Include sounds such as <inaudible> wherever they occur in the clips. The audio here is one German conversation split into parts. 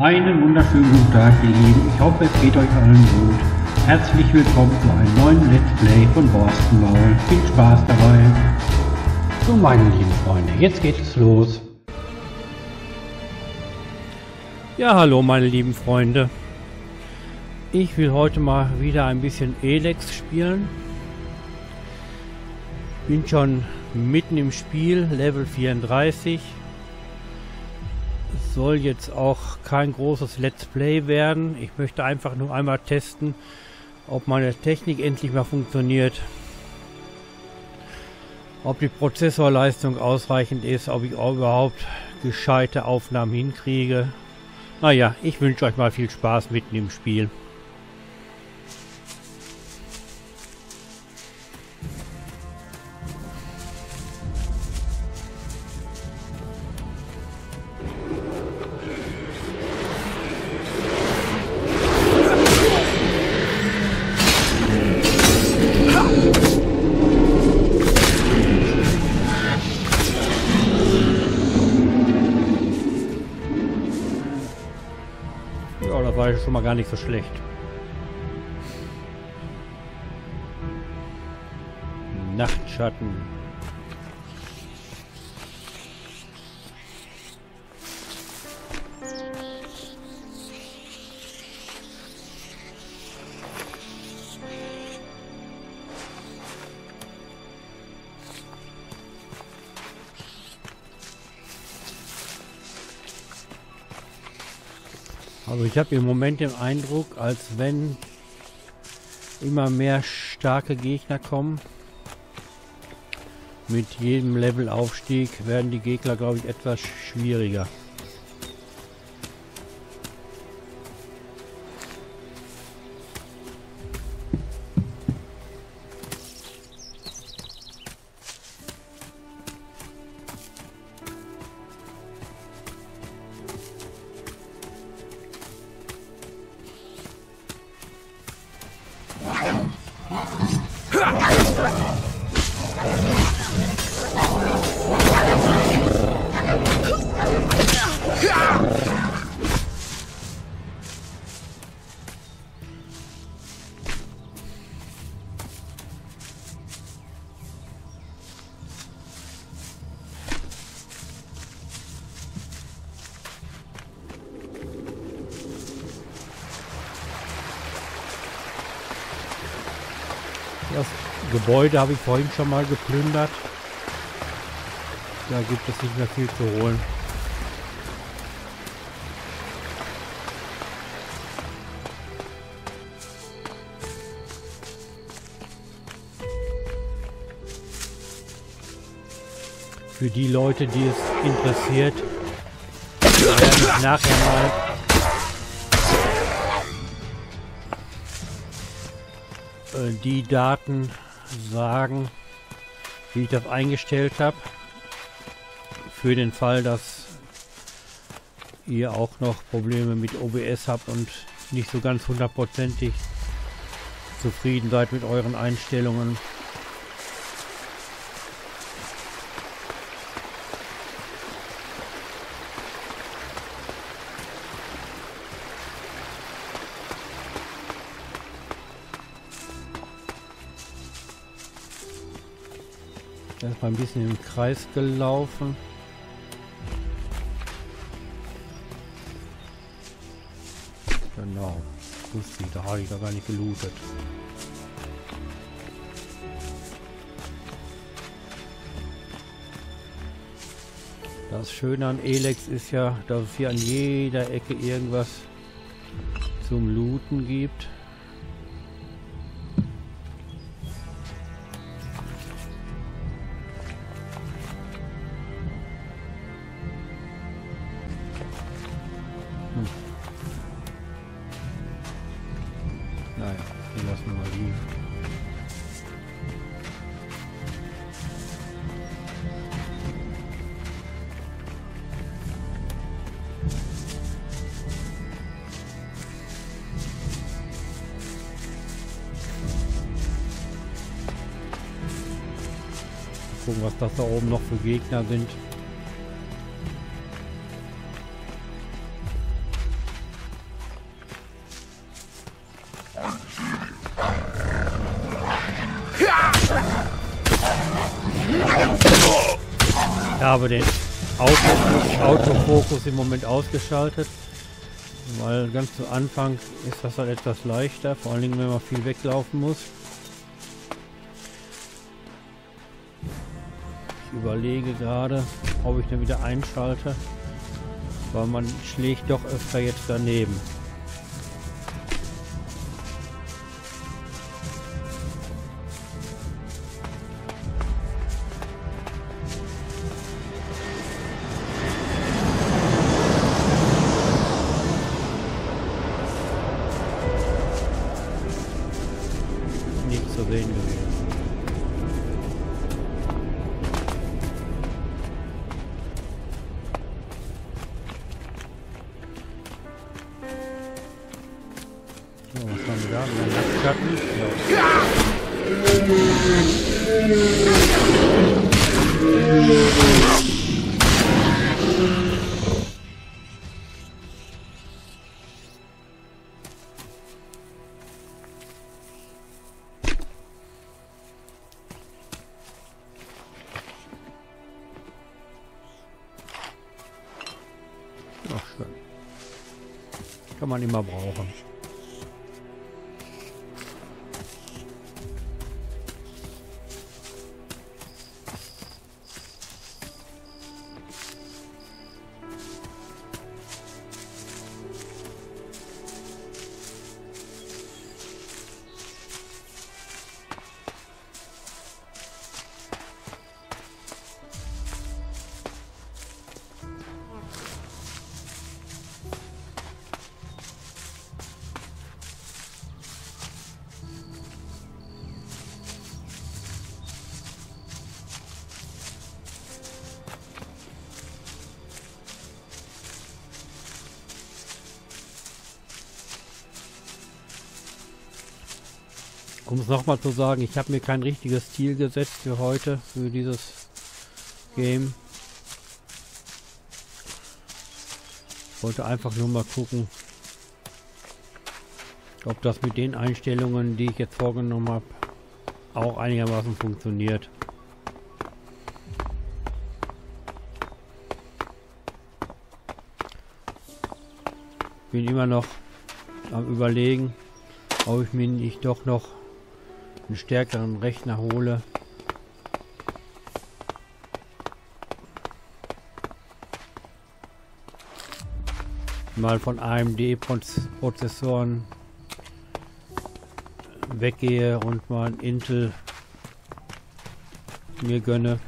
Einen wunderschönen guten Tag, ihr Lieben. Ich hoffe, es geht euch allen gut. Herzlich willkommen zu einem neuen Let's Play von Borsten Maul. Viel Spaß dabei. So, meine lieben Freunde, jetzt geht es los. Ja, hallo meine lieben Freunde. Ich will heute mal wieder ein bisschen Elex spielen. Bin schon mitten im Spiel, Level 34. Es soll jetzt auch kein großes Let's Play werden. Ich möchte einfach nur einmal testen, ob meine Technik endlich mal funktioniert. Ob die Prozessorleistung ausreichend ist, ob ich überhaupt gescheite Aufnahmen hinkriege. Naja, ich wünsche euch mal viel Spaß mitten im Spiel. War schon mal gar nicht so schlecht. Nachtschatten. Also ich habe im Moment den Eindruck, als wenn immer mehr starke Gegner kommen. Mit jedem Levelaufstieg werden die Gegner, glaube ich, etwas schwieriger. Gebäude habe ich vorhin schon mal geplündert. Da gibt es nicht mehr viel zu holen. Für die Leute, die es interessiert, werde ich nachher mal äh, die Daten sagen, wie ich das eingestellt habe. Für den Fall, dass ihr auch noch Probleme mit OBS habt und nicht so ganz hundertprozentig zufrieden seid mit euren Einstellungen. Erstmal ein bisschen im Kreis gelaufen. Genau. Lustig, da habe ich da gar nicht gelootet. Das Schöne an Elex ist ja, dass es hier an jeder Ecke irgendwas zum Looten gibt. Gegner sind. Ich habe den Autofokus, im Moment ausgeschaltet, weil ganz zu Anfang ist das halt etwas leichter, vor allen Dingen wenn man viel weglaufen muss. Überlege gerade, ob ich den wieder einschalte, weil man schlägt doch öfter jetzt daneben. Kann man immer brauchen. Nochmal zu sagen, ich habe mir kein richtiges Ziel gesetzt für heute, für dieses Game. Wollte einfach nur mal gucken, ob das mit den Einstellungen, die ich jetzt vorgenommen habe, auch einigermaßen funktioniert. Bin immer noch am überlegen, ob ich mir nicht doch noch einen stärkeren Rechner hole. Mal von AMD-Prozessoren weggehe und mal ein Intel mir gönne.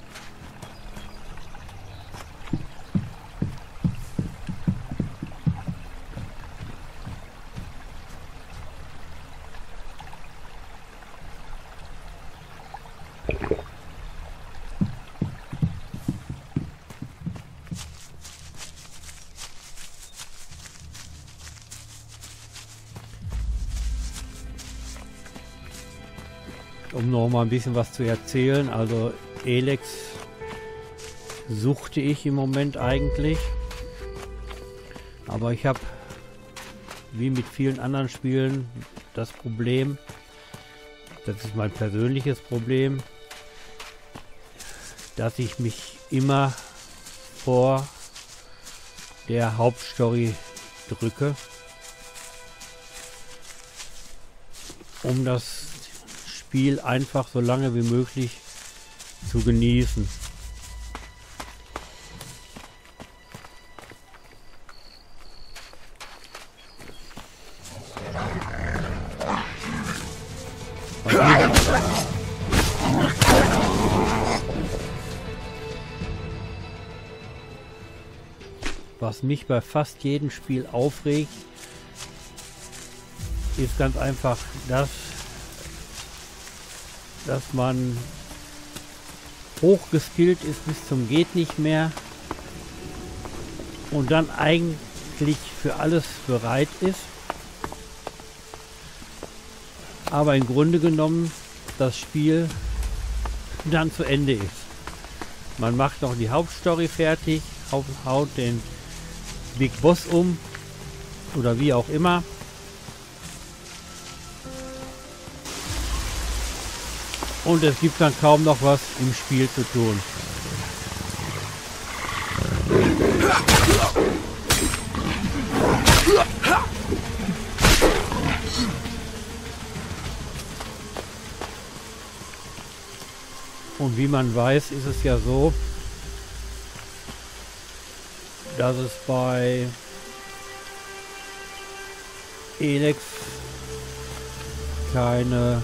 Ein bisschen was zu erzählen. Also Elex suchte ich im Moment eigentlich. Aber ich habe, wie mit vielen anderen Spielen, das Problem, das ist mein persönliches Problem, dass ich mich immer vor der Hauptstory drücke, um das Spiel einfach so lange wie möglich zu genießen. Was mich bei fast jedem Spiel aufregt, ist ganz einfach das, dass man hochgeskillt ist bis zum geht nicht mehr und dann eigentlich für alles bereit ist. Aber im Grunde genommen das Spiel dann zu Ende ist. Man macht noch die Hauptstory fertig, haut den Big Boss um oder wie auch immer und es gibt dann kaum noch was im Spiel zu tun. Und wie man weiß, ist es ja so, dass es bei Elex keine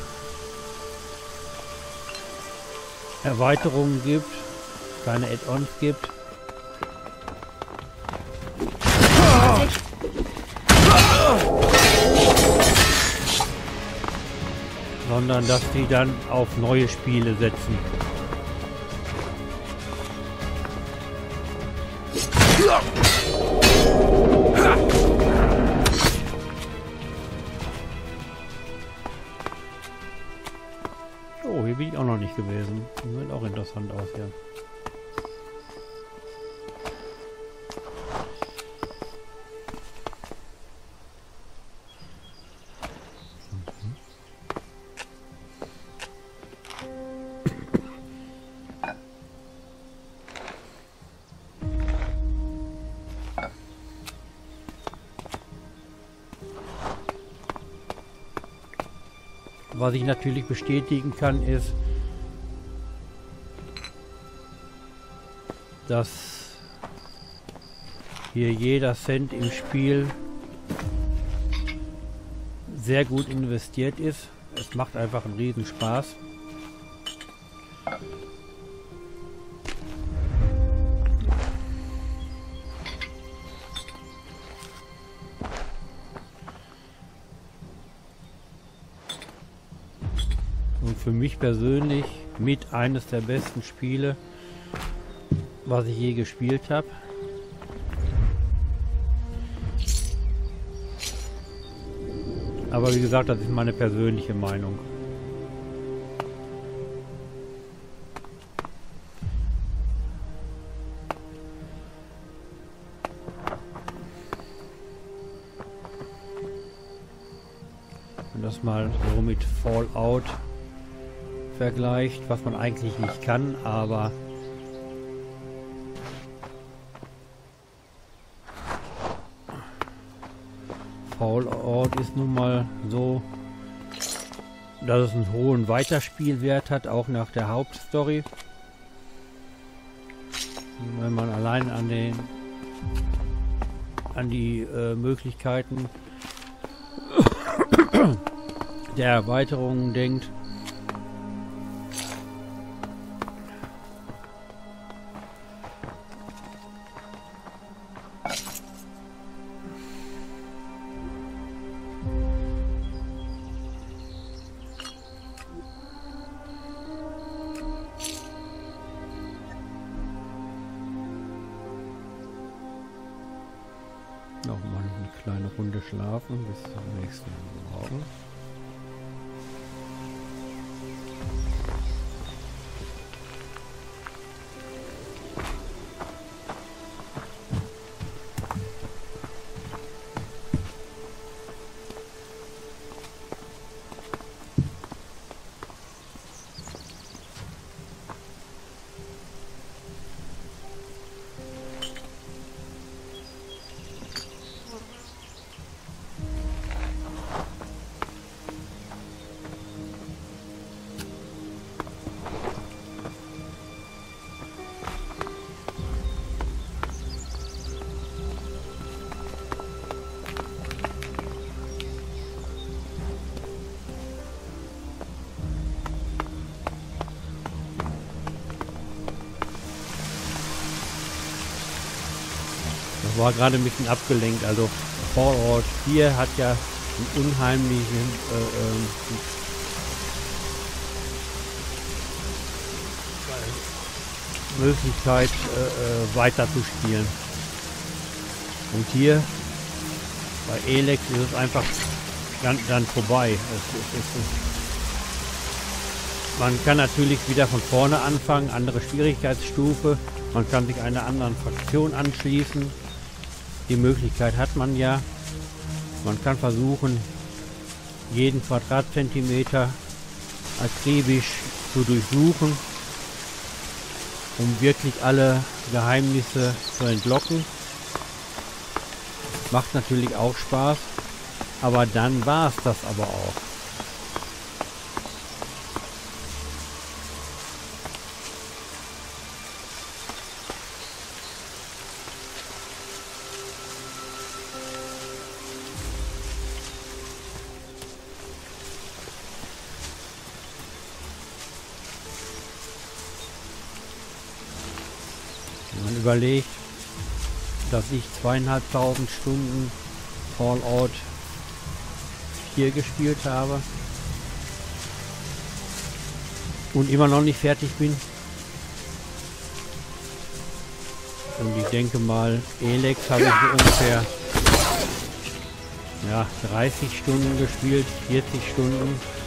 Erweiterungen gibt, keine Add-ons gibt. sondern dass die dann auf neue Spiele setzen. Gewesen. Sieht auch interessant aus, ja. Was ich natürlich bestätigen kann, ist, dass hier jeder Cent im Spiel sehr gut investiert ist. Es macht einfach einen riesen Spaß. für mich persönlich mit eines der besten Spiele, was ich je gespielt habe. Aber wie gesagt, das ist meine persönliche Meinung. Und das mal so mit Fallout vergleicht, was man eigentlich nicht kann, aber Fallout ist nun mal so, dass es einen hohen Weiterspielwert hat, auch nach der Hauptstory. Wenn man allein an den an die äh, Möglichkeiten <coughs> der Erweiterungen denkt, war gerade ein bisschen abgelenkt. Also Fallout 4 hat ja einen unheimlichen äh, äh, Möglichkeit äh, äh, weiter zu spielen. Und hier bei Elex ist es einfach dann, dann vorbei. Es, es, es, man kann natürlich wieder von vorne anfangen, andere Schwierigkeitsstufe. Man kann sich einer anderen Fraktion anschließen. Die Möglichkeit hat man ja. Man kann versuchen, jeden Quadratzentimeter akribisch zu durchsuchen, um wirklich alle Geheimnisse zu entlocken. Macht natürlich auch Spaß. Aber dann war es das aber auch. Überlegt, dass ich zweieinhalbtausend Stunden Fallout 4 gespielt habe und immer noch nicht fertig bin. Und ich denke mal, Elex habe ich ungefähr ja, 30 Stunden gespielt, 40 Stunden.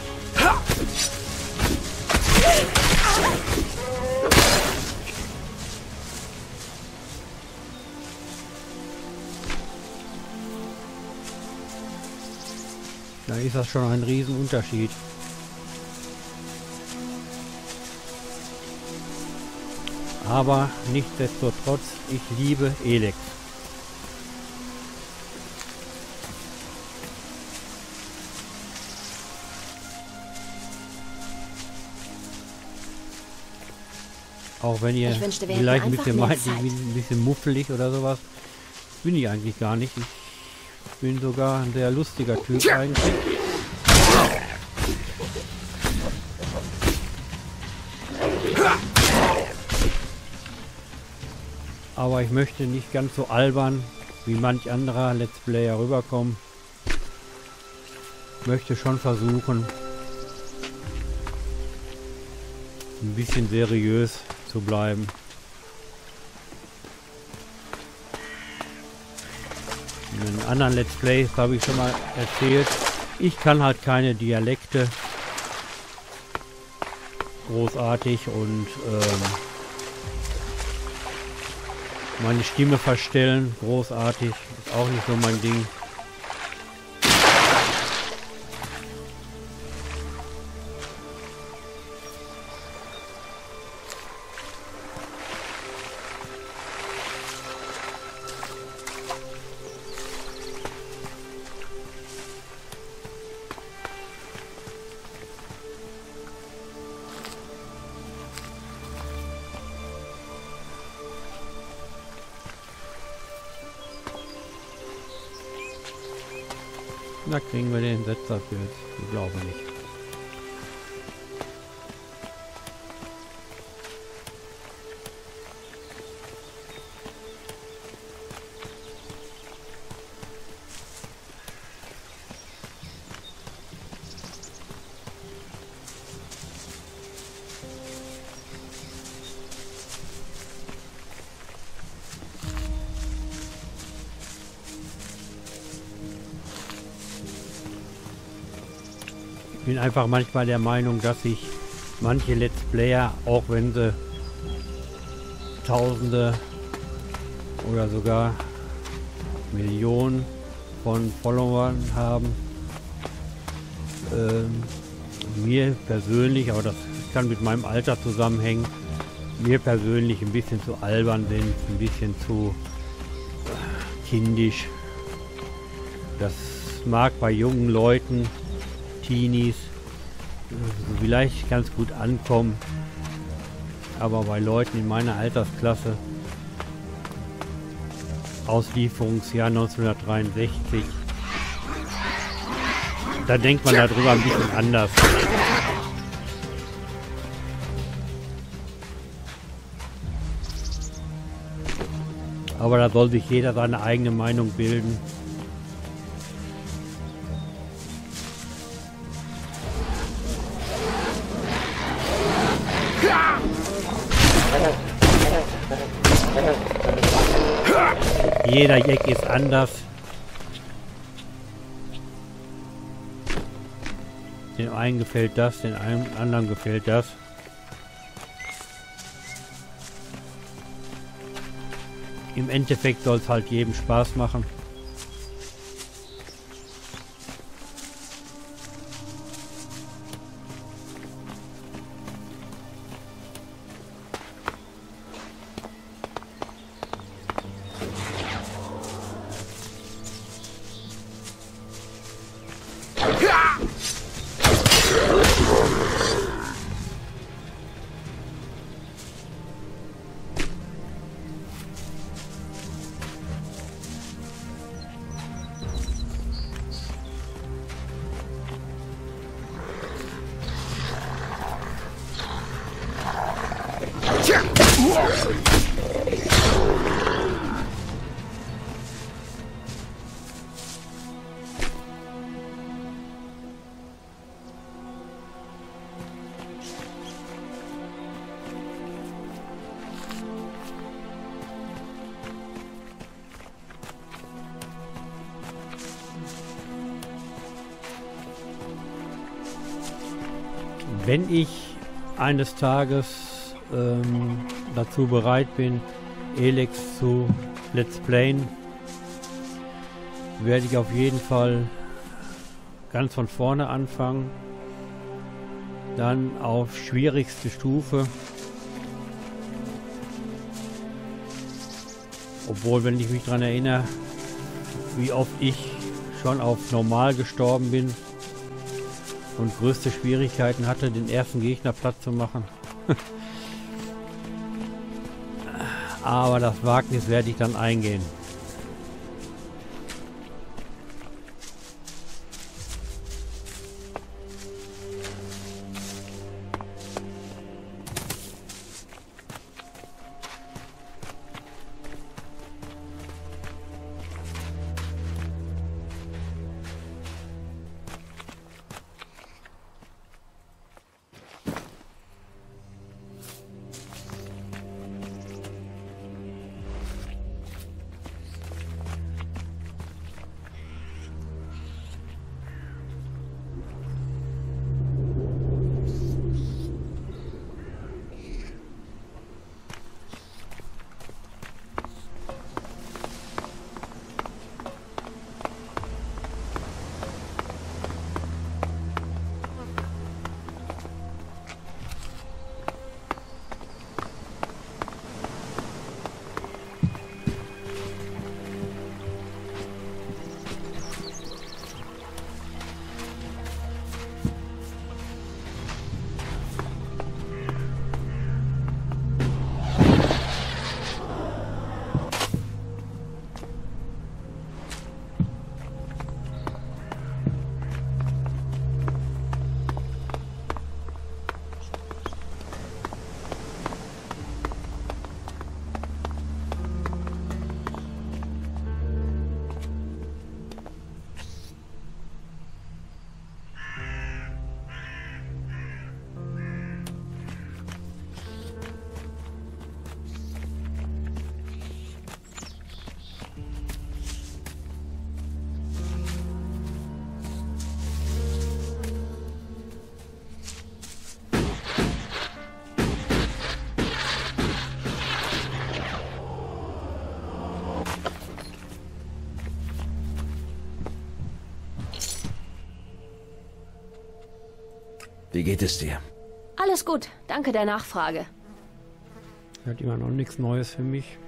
Ist das schon ein Riesenunterschied. Aber nichtsdestotrotz, ich liebe Elex. Auch wenn ihr wünschte, vielleicht ein bisschen meint, ich bin ein bisschen muffelig oder sowas. Bin ich eigentlich gar nicht. Ich bin sogar ein sehr lustiger Typ eigentlich. Aber ich möchte nicht ganz so albern wie manch anderer Let's Player rüberkommen. Möchte schon versuchen, ein bisschen seriös zu bleiben. In den anderen Let's Plays habe ich schon mal erzählt, ich kann halt keine Dialekte großartig und ähm, meine Stimme verstellen, großartig, ist auch nicht so mein Ding. Na, kriegen wir den dafür jetzt? Ich glaube nicht. Einfach manchmal der Meinung, dass sich manche Let's Player, auch wenn sie Tausende oder sogar Millionen von Followern haben, ähm, mir persönlich, aber das kann mit meinem Alter zusammenhängen, mir persönlich ein bisschen zu albern sind, ein bisschen zu kindisch. Das mag bei jungen Leuten Teenies vielleicht ganz gut ankommen. Aber bei Leuten in meiner Altersklasse, Auslieferungsjahr 1963, da denkt man darüber ein bisschen anders. Aber da soll sich jeder seine eigene Meinung bilden. Jeder Jack ist anders. Dem einen gefällt das, den einen anderen gefällt das. Im Endeffekt soll es halt jedem Spaß machen. Wenn ich eines Tages ähm, dazu bereit bin, Elex zu Let's Playen, werde ich auf jeden Fall ganz von vorne anfangen. Dann auf schwierigste Stufe. Obwohl, wenn ich mich daran erinnere, wie oft ich schon auf normal gestorben bin und größte Schwierigkeiten hatte, den ersten Gegner platt zu machen. <laughs> Aber das Wagnis werde ich dann eingehen. Wie geht es dir? Alles gut, danke der Nachfrage. Hat immer noch nichts Neues für mich.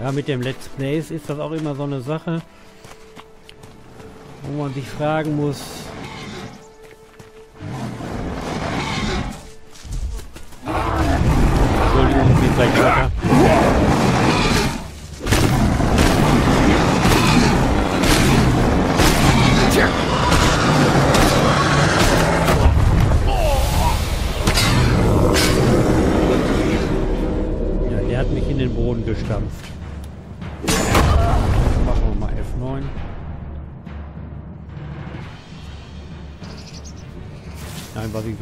Ja, mit dem Let's Plays ist das auch immer so eine Sache, wo man sich fragen muss,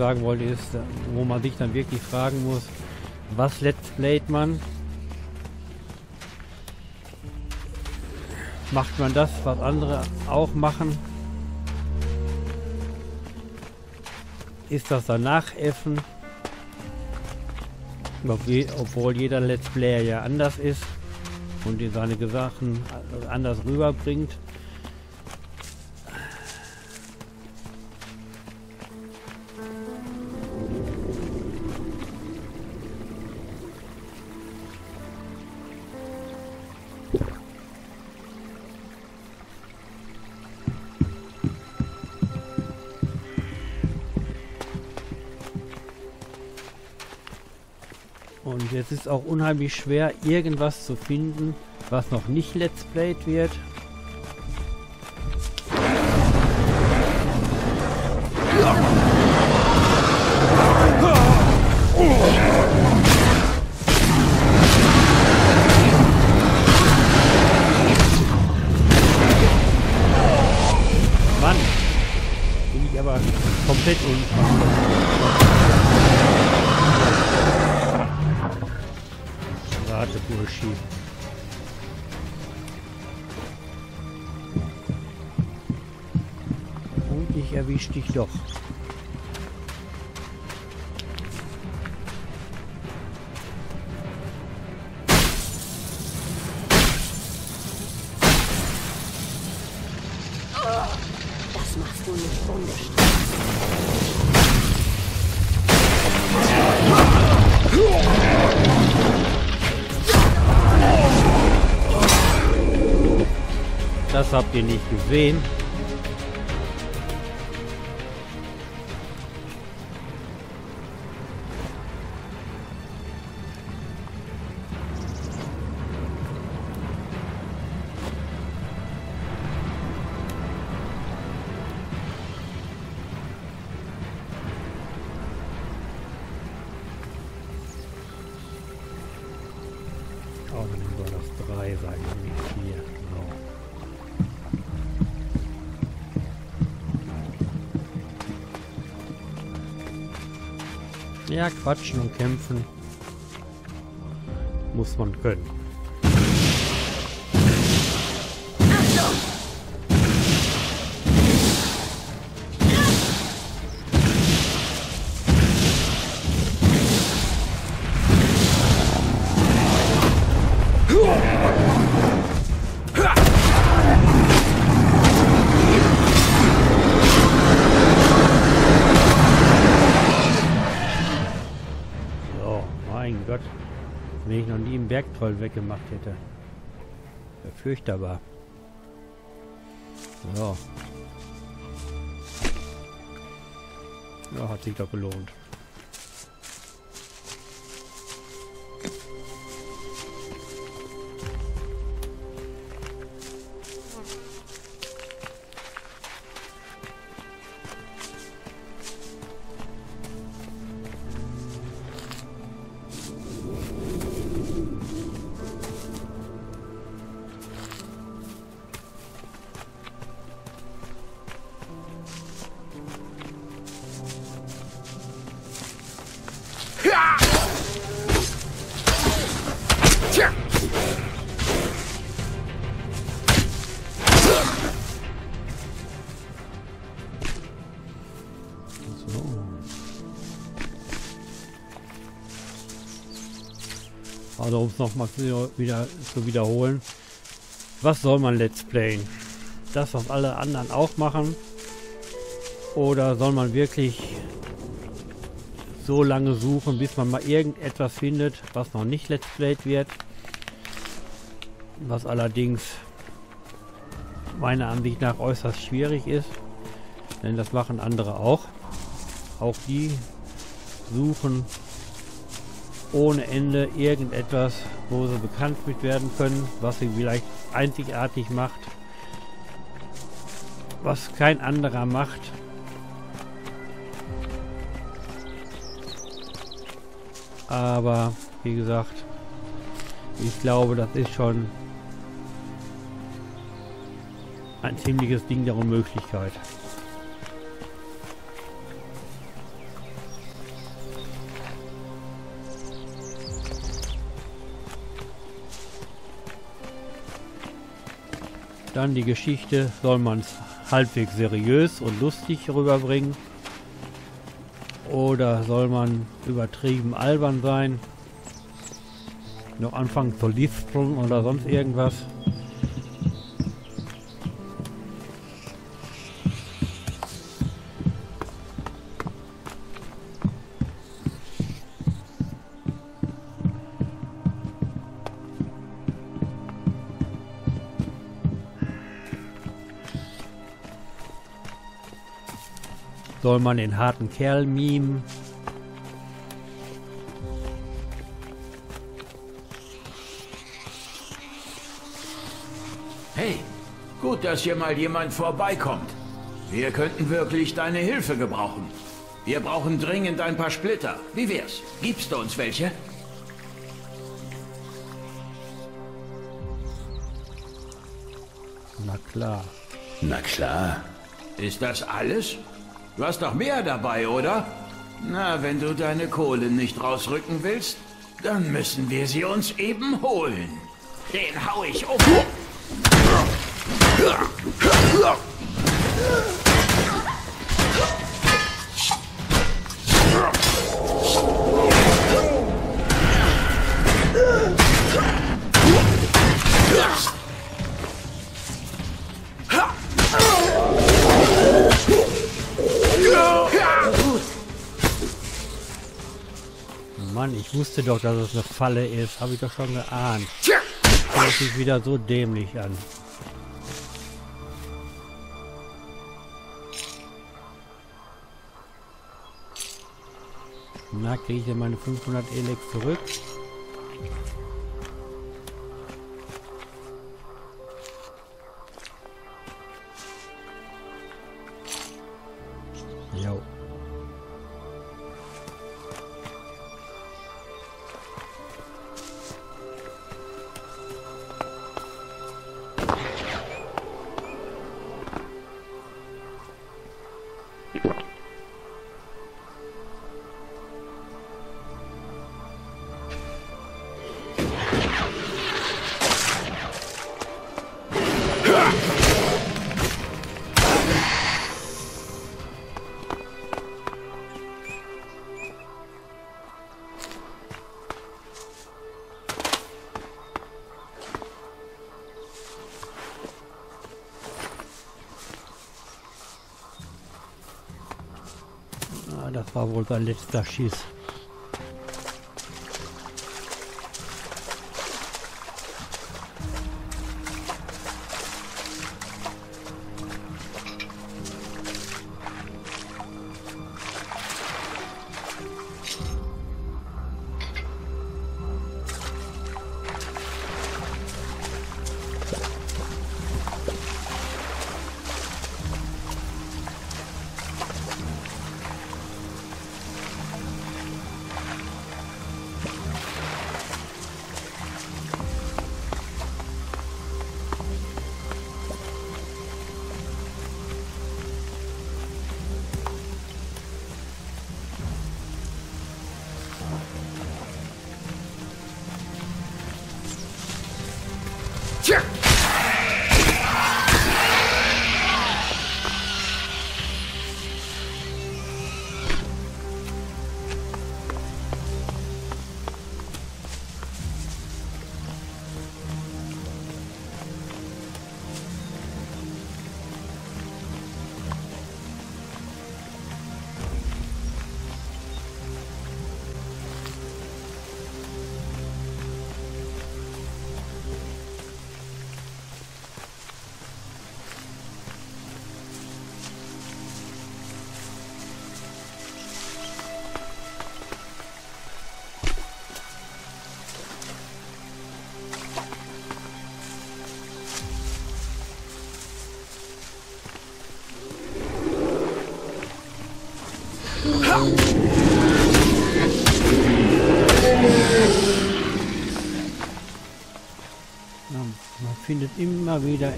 sagen wollte ist, wo man sich dann wirklich fragen muss, was Let's Playt man? Macht man das, was andere auch machen? Ist das danach Effen? Obwohl- jeder Let's Player ja anders ist und seine Sachen anders rüberbringt. Jetzt ist auch unheimlich schwer, irgendwas zu finden, was noch nicht Let's Played wird. Das habt ihr nicht gesehen. Quatschen und kämpfen muss man können. Mein Gott. Wenn ich noch nie einen Bergtroll weggemacht hätte. Fürchterbar. So. Ja, hat sich doch gelohnt. Es nochmal wieder zu wiederholen. Was soll man Let's Playen? Das, was alle anderen auch machen? Oder soll man wirklich so lange suchen, bis man mal irgendetwas findet, was noch nicht Let's Played wird? Was allerdings meiner Ansicht nach äußerst schwierig ist. Denn das machen andere auch. Auch die suchen ohne Ende irgendetwas, wo sie bekannt mit werden können, was sie vielleicht einzigartig macht, was kein anderer macht. Aber wie gesagt, ich glaube, das ist schon ein ziemliches Ding der Unmöglichkeit. Dann die Geschichte soll man halbwegs seriös und lustig rüberbringen. Oder soll man übertrieben albern sein? Noch anfangen zu lispeln oder sonst irgendwas? Soll man den harten Kerl mimen? Hey, gut, dass hier mal jemand vorbeikommt. Wir könnten wirklich deine Hilfe gebrauchen. Wir brauchen dringend ein paar Splitter. Wie wär's? Gibst du uns welche? Na klar. Na klar. Ist das alles? Du hast doch mehr dabei, oder? Na, wenn du deine Kohlen nicht rausrücken willst, dann müssen wir sie uns eben holen. Den hau ich um. Wusste doch, dass es eine Falle ist. Habe ich doch schon geahnt. Hört sich wieder so dämlich an. Na, kriege ich denn meine 500 Elex zurück? Sein letzter Schiss.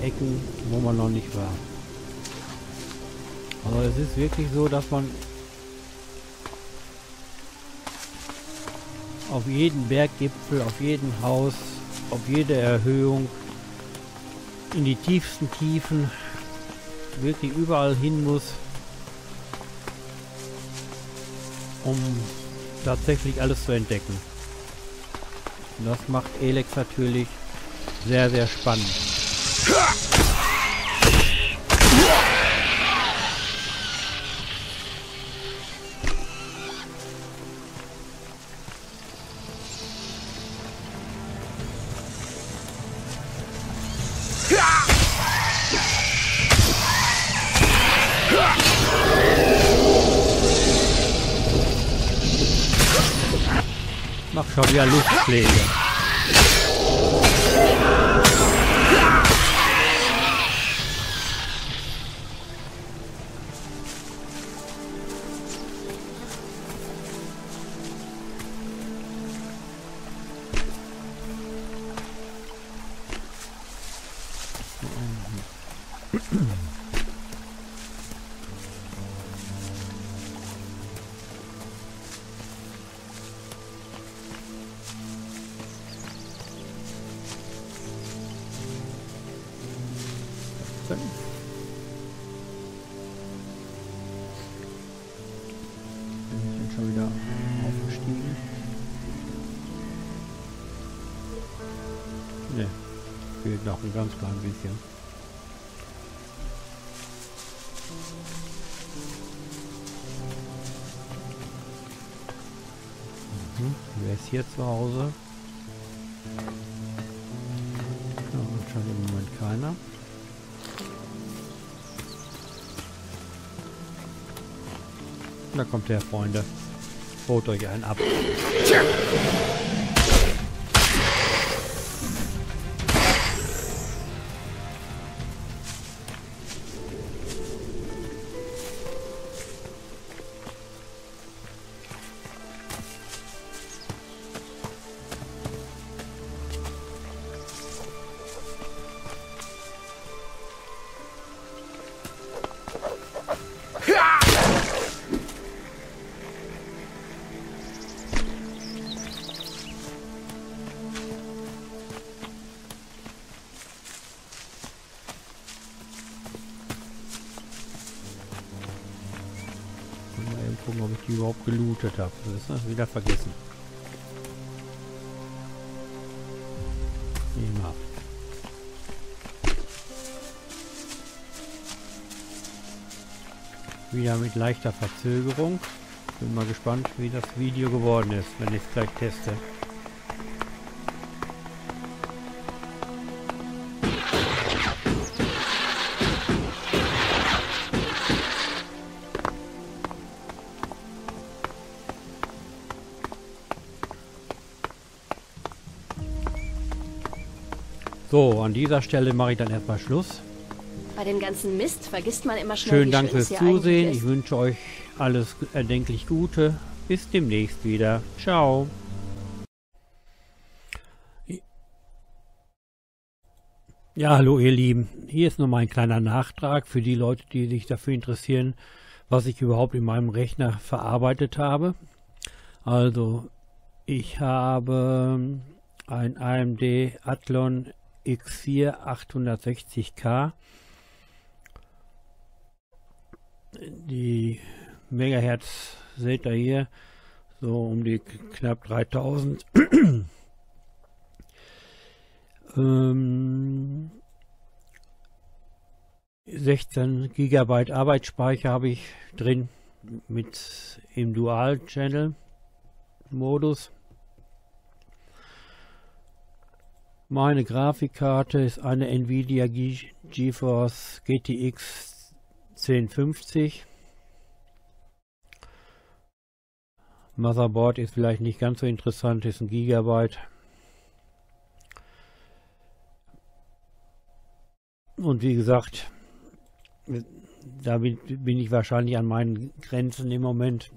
Ecken, wo man noch nicht war. Aber es ist wirklich so, dass man auf jeden Berggipfel, auf jeden Haus, auf jede Erhöhung, in die tiefsten Tiefen, wirklich überall hin muss, um tatsächlich alles zu entdecken. Und das macht Elex natürlich sehr, sehr spannend. Mach schon wieder Luftschläge. Da kommt der, Freunde. Holt euch einen ab. Mal gelootet habe. Das ist wieder vergessen. Immer. Wieder mit leichter Verzögerung. Bin mal gespannt, wie das Video geworden ist, wenn ich es gleich teste. So, an dieser Stelle mache ich dann erstmal Schluss. Bei dem ganzen Mist vergisst man immer schnell, Schönen Dank es fürs Zusehen. Ich wünsche euch alles erdenklich Gute. Bis demnächst wieder. Ciao. Ja, hallo ihr Lieben. Hier ist noch mal ein kleiner Nachtrag für die Leute, die sich dafür interessieren, was ich überhaupt in meinem Rechner verarbeitet habe. Also, ich habe ein AMD Athlon X4 860K. Die Megahertz seht ihr hier, so um die knapp 3000. <clears throat> ähm, 16 Gigabyte Arbeitsspeicher habe ich drin mit im Dual Channel Modus. Meine Grafikkarte ist eine Nvidia Ge GeForce GTX 1050. Motherboard ist vielleicht nicht ganz so interessant, ist ein Gigabyte. Und wie gesagt, da bin, bin ich wahrscheinlich an meinen Grenzen im Moment.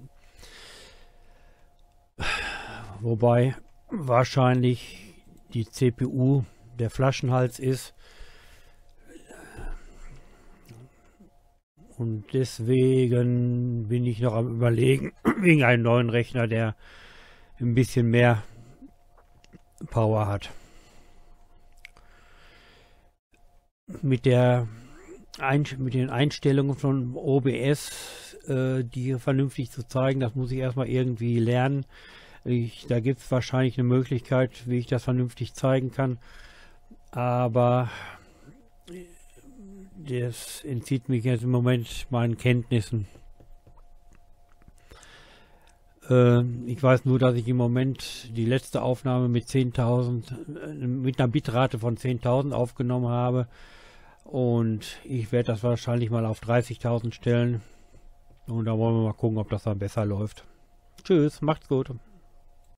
Wobei wahrscheinlich die CPU der Flaschenhals ist. Und deswegen bin ich noch am überlegen, <clears throat> wegen einem neuen Rechner, der ein bisschen mehr Power hat. Mit der Ein mit den Einstellungen von OBS, äh, die vernünftig zu zeigen, das muss ich erstmal irgendwie lernen. Ich, da gibt es wahrscheinlich eine Möglichkeit, wie ich das vernünftig zeigen kann. Aber das entzieht mich jetzt im Moment meinen Kenntnissen. Äh, ich weiß nur, dass ich im Moment die letzte Aufnahme mit 10.000, äh, mit einer Bitrate von 10.000 aufgenommen habe. Und ich werde das wahrscheinlich mal auf 30.000 stellen. Und da wollen wir mal gucken, ob das dann besser läuft. Tschüss, macht's gut.